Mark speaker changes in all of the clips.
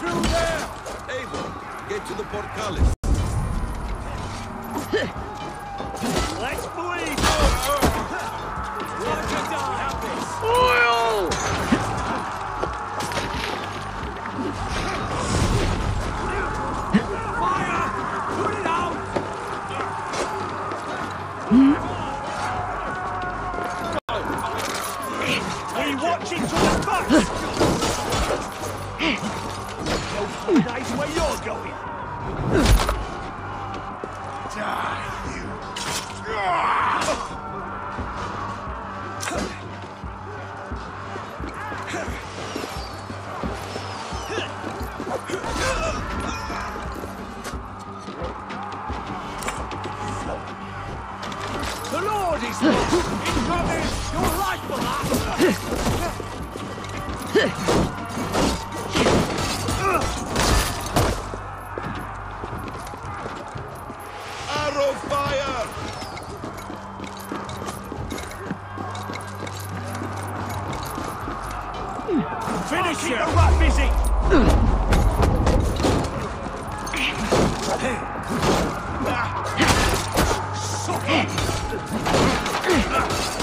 Speaker 1: through there!
Speaker 2: Get to the portcullis.
Speaker 1: Let's bleed! Watch Incoming! Your life for that! Finish it! The rat busy! God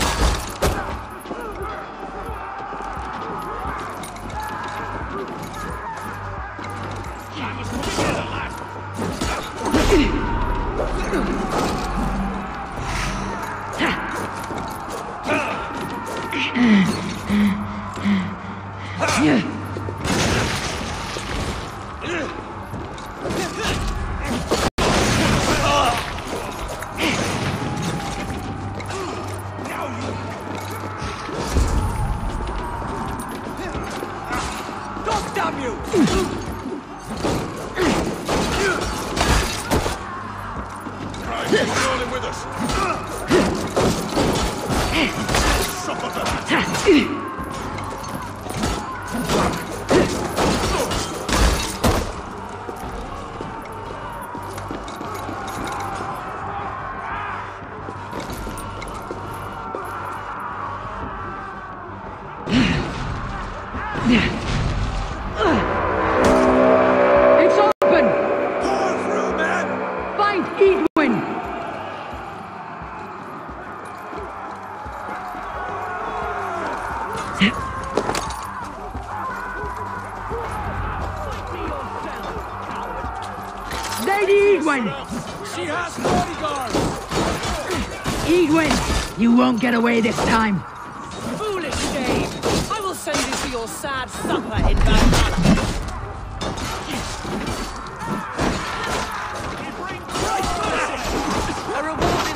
Speaker 3: won't get away this time.
Speaker 4: Foolish Dave! I will send you to your sad supper in Valhalla. A reward in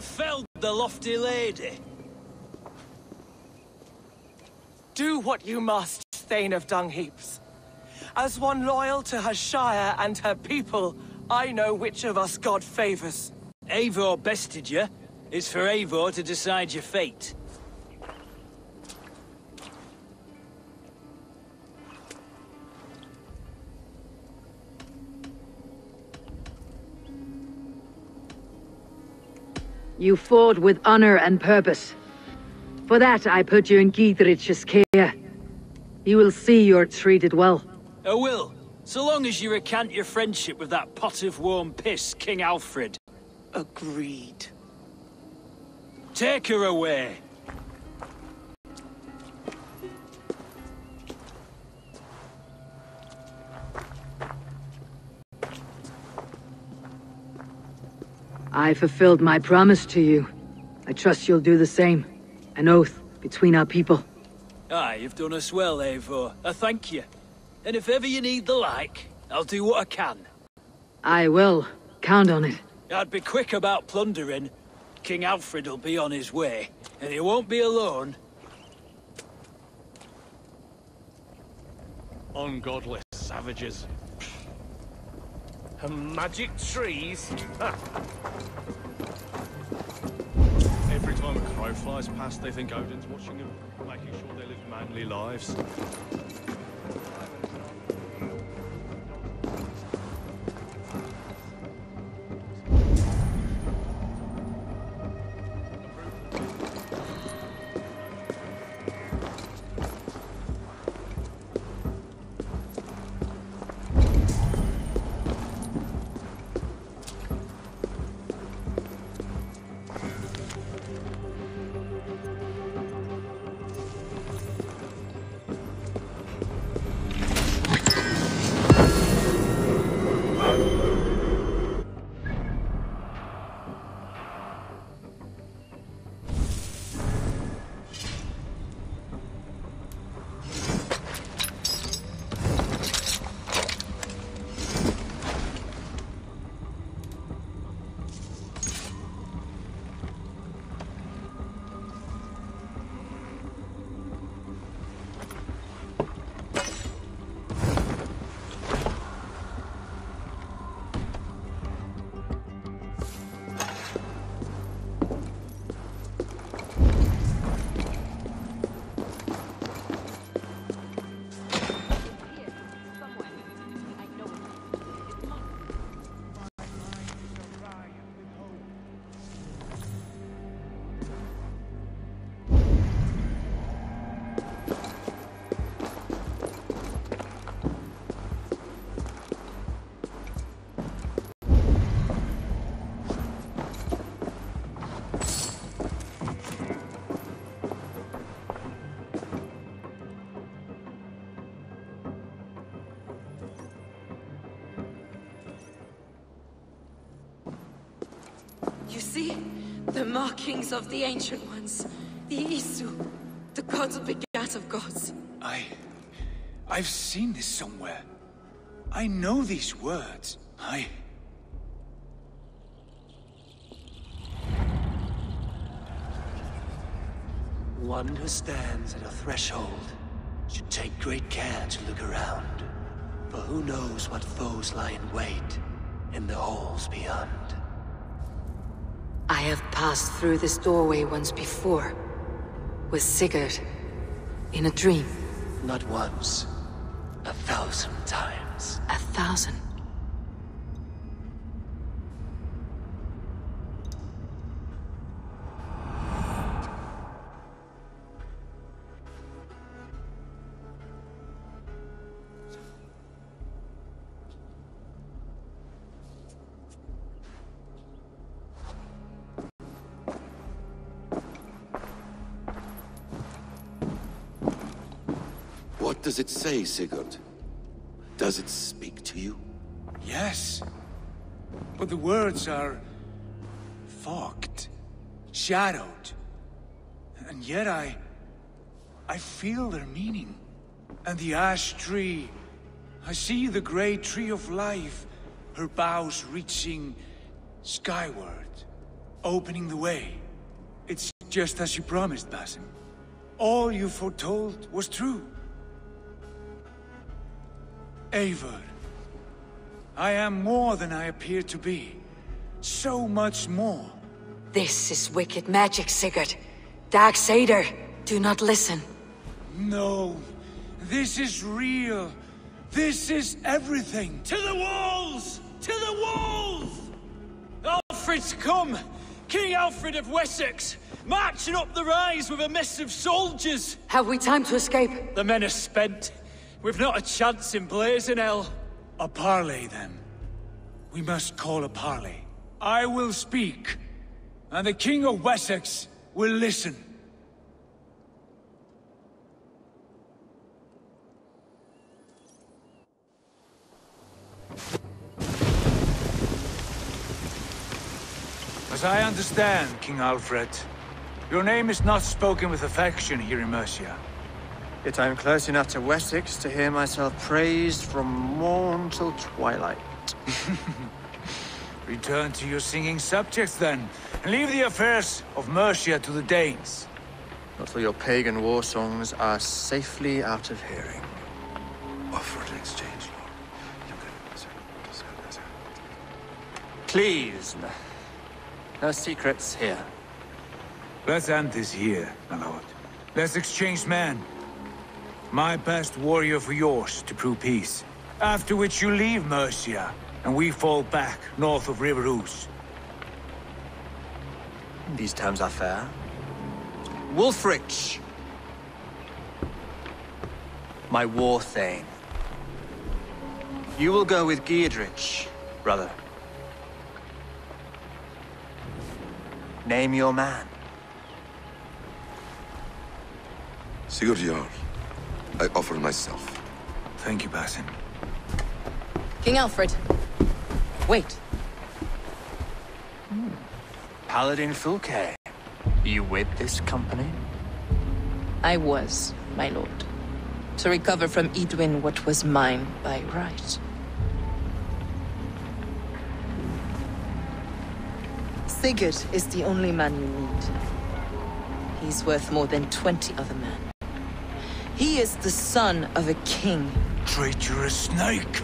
Speaker 1: You felled the lofty lady.
Speaker 4: Do what you must, Thane of Dungheaps. As one loyal to her shire and her people, I know which of us God favors.
Speaker 1: Eivor bested you. It's for Eivor to decide your fate.
Speaker 3: You fought with honor and purpose. For that, I put you in Githrich's care. You will see you're treated well.
Speaker 1: I will, so long as you recant your friendship with that pot of warm piss, King Alfred.
Speaker 4: Agreed.
Speaker 1: Take her away.
Speaker 3: I fulfilled my promise to you. I trust you'll do the same. An oath between our people.
Speaker 1: Aye, you've done us well, Eivor. I thank you. And if ever you need the like, I'll do what I can.
Speaker 3: I will. Count on it.
Speaker 1: I'd be quick about plundering. King Alfred will be on his way, and he won't be alone.
Speaker 5: Ungodly savages. And magic trees? Every time a crow flies past, they think Odin's watching them, making sure they live manly lives.
Speaker 6: Markings of the Ancient Ones. The Isu. The gods begat of gods.
Speaker 7: I... I've seen this somewhere. I know these words. I...
Speaker 8: One who stands at a threshold should take great care to look around. For who knows what foes lie in wait in the halls beyond.
Speaker 6: I have passed through this doorway once before. With Sigurd. In a dream.
Speaker 8: Not once, a thousand times.
Speaker 6: A thousand.
Speaker 2: What does it say, Sigurd? Does it speak to you?
Speaker 7: Yes. But the words are... fogged. Shadowed. And yet I... I feel their meaning. And the ash tree... I see the great tree of life, her boughs reaching skyward, opening the way. It's just as you promised, Basim. All you foretold was true. Eivor, I am more than I appear to be. So much more.
Speaker 6: This is wicked magic, Sigurd. Darksader, do not listen.
Speaker 7: No, this is real. This is everything.
Speaker 1: To the walls! To the walls! Alfred's come! King Alfred of Wessex! Marching up the rise with a mess of soldiers!
Speaker 6: Have we time to escape?
Speaker 1: The men are spent. We've not a chance in blazing hell.
Speaker 7: A parley, then. We must call a parley. I will speak, and the King of Wessex will listen. As I understand, King Alfred, your name is not spoken with affection here in Mercia.
Speaker 9: Yet I am close enough to Wessex to hear myself praised from morn till twilight.
Speaker 7: Return to your singing subjects, then, and leave the affairs of Mercia to the Danes.
Speaker 9: Not till your pagan war songs are safely out of hearing.
Speaker 2: Offer an exchange, Lord.
Speaker 9: Please, no, no secrets here.
Speaker 7: Let's end this here, my lord. Let's exchange men. My best warrior for yours to prove peace. After which you leave Mercia, and we fall back north of River Ouse.
Speaker 9: These terms are fair. Wulfrich! My war thane. You will go with Giedrich, brother. Name your man.
Speaker 2: Sigurd Jarl, I offer myself.
Speaker 7: Thank you, Basim.
Speaker 10: King Alfred. Wait. Hmm.
Speaker 9: Paladin Fulke. You with this company?
Speaker 10: I was, my lord. To recover from Edwin what was mine by right. Sigurd is the only man you need. He's worth more than 20 other men. He is the son of a king.
Speaker 7: Traitorous snake!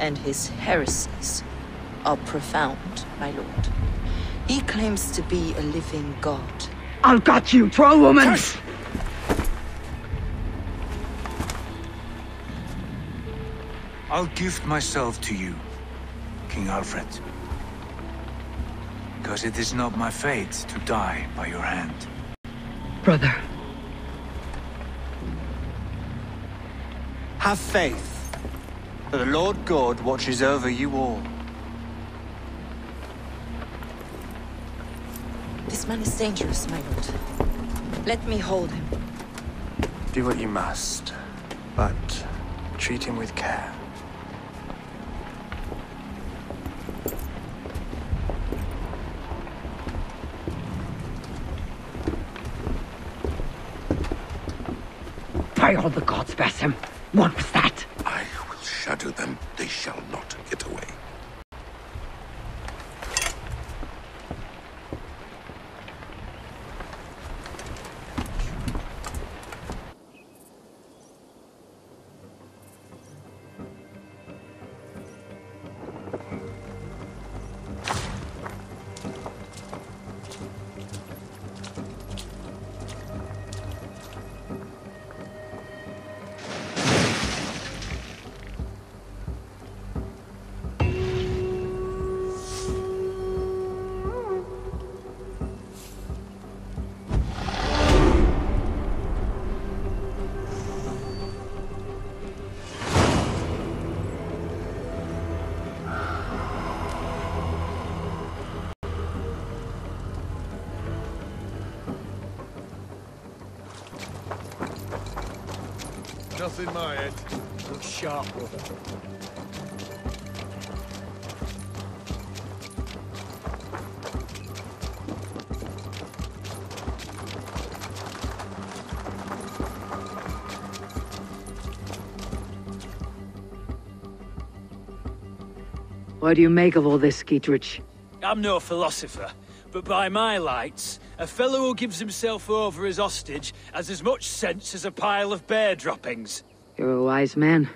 Speaker 10: And his heresies are profound, my lord. He claims to be a living god.
Speaker 3: I'll got you, troll woman!
Speaker 7: I'll gift myself to you, King Alfred. Because it is not my fate to die by your hand.
Speaker 3: Brother.
Speaker 9: Have faith that the Lord God watches over you all.
Speaker 10: This man is dangerous, my lord. Let me hold him.
Speaker 9: Do what you must, but treat him with care.
Speaker 3: By all the gods, Basim. What was that?
Speaker 2: I will shadow them. They shall not get away.
Speaker 5: Nothing my head.
Speaker 1: Look sharp, brother.
Speaker 3: What do you make of all this, Skeetrich?
Speaker 1: I'm no philosopher, but by my lights, a fellow who gives himself over as hostage has as much sense as a pile of bear droppings.
Speaker 3: You're a wise man.